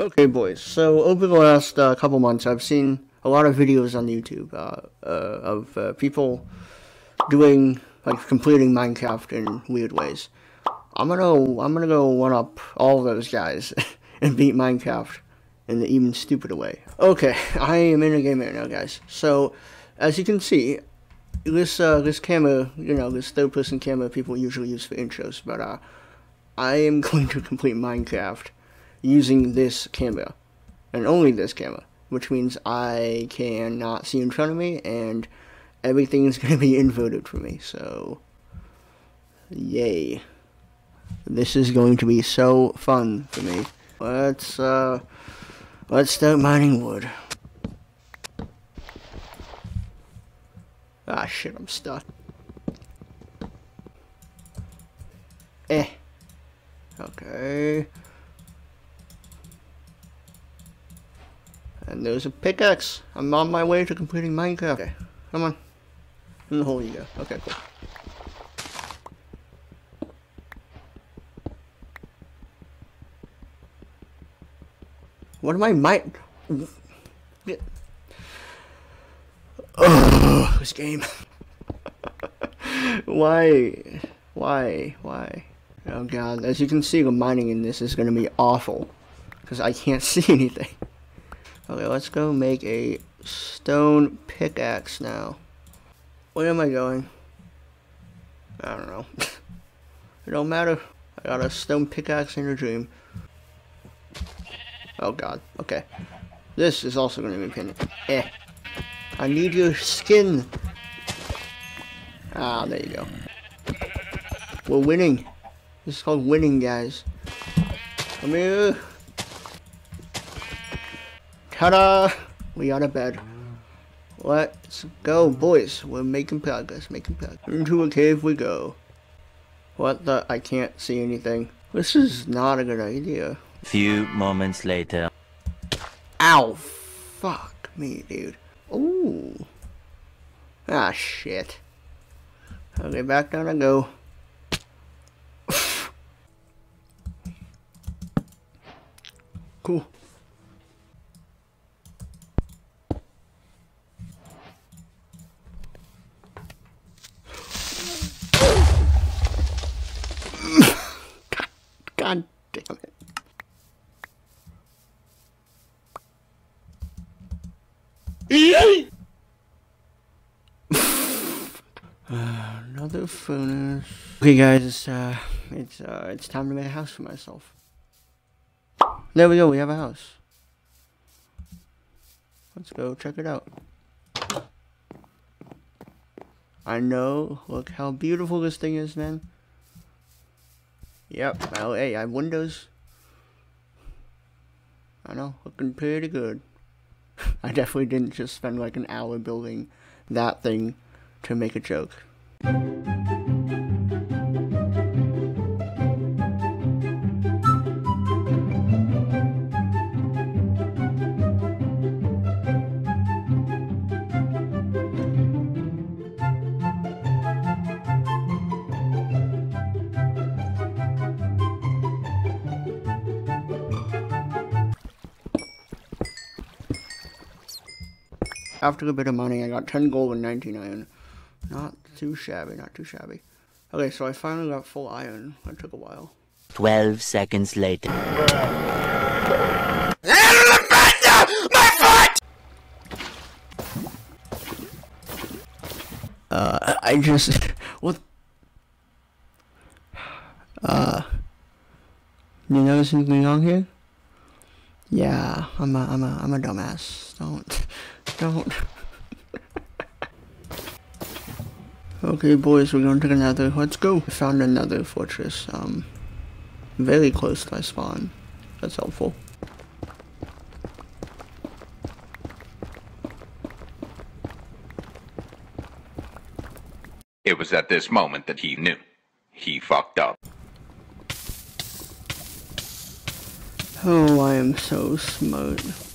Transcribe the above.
Okay, boys. So over the last uh, couple months, I've seen a lot of videos on YouTube uh, uh, of uh, people doing like completing Minecraft in weird ways. I'm gonna I'm gonna go one up all those guys and beat Minecraft in an even stupider way. Okay, I am in a game right now, guys. So as you can see, this uh, this camera, you know, this third person camera people usually use for intros, but uh, I am going to complete Minecraft using this camera and only this camera which means I cannot see in front of me, and everything is going to be inverted for me, so yay. This is going to be so fun for me. Let's, uh, let's start mining wood. Ah, shit, I'm stuck. Eh. Okay. There's a pickaxe. I'm on my way to completing Minecraft. Okay, come on. In the hole you go. Okay, cool. What am I might? Oh, this game. Why? Why? Why? Oh god, as you can see, the mining in this is to be awful. Because I can't see anything. Okay, let's go make a stone pickaxe now. Where am I going? I don't know. it don't matter. I got a stone pickaxe in a dream. Oh god, okay. This is also to be pinned. Eh. I need your skin. Ah, there you go. We're winning. This is called winning, guys. Come here. Ta-da! We got a bed. Let's go, boys. We're making progress, making progress. Into a cave we go. What the? I can't see anything. This is not a good idea. Few moments later. Ow! Fuck me, dude. Ooh. Ah, shit. Okay, back down I go. cool. God damn it. uh, another furnace. Okay, guys, it's uh, it's uh, it's time to make a house for myself. There we go. We have a house. Let's go check it out. I know. Look how beautiful this thing is, man. Yep, well, hey, I have windows. I know, looking pretty good. I definitely didn't just spend like an hour building that thing to make a joke. After a bit of money, I got 10 gold and 19 iron. Not too shabby, not too shabby. Okay, so I finally got full iron. That took a while. 12 seconds later. Uh, I just... What? Uh... You notice anything wrong here? Yeah, I'm a, I'm a, I'm a dumbass. Don't... Don't. okay, boys, we're going to another. Let's go. Found another fortress. Um, very close to my spawn. That's helpful. It was at this moment that he knew. He fucked up. Oh, I am so smart.